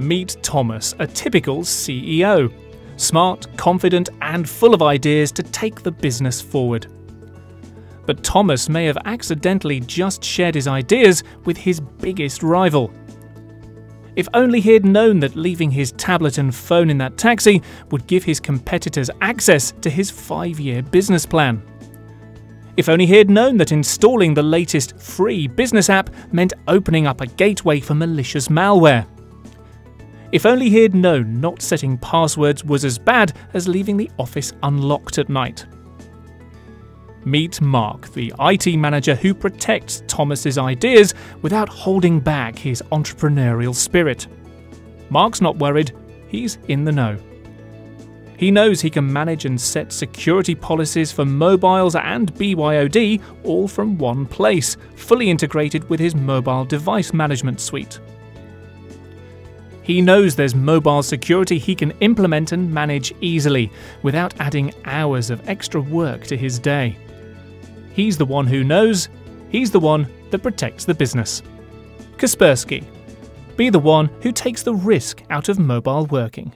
Meet Thomas, a typical CEO. Smart, confident, and full of ideas to take the business forward. But Thomas may have accidentally just shared his ideas with his biggest rival. If only he had known that leaving his tablet and phone in that taxi would give his competitors access to his five year business plan. If only he had known that installing the latest free business app meant opening up a gateway for malicious malware. If only he had known not setting passwords was as bad as leaving the office unlocked at night. Meet Mark, the IT manager who protects Thomas's ideas without holding back his entrepreneurial spirit. Mark's not worried, he's in the know. He knows he can manage and set security policies for mobiles and BYOD all from one place, fully integrated with his mobile device management suite. He knows there's mobile security he can implement and manage easily, without adding hours of extra work to his day. He's the one who knows, he's the one that protects the business. Kaspersky. Be the one who takes the risk out of mobile working.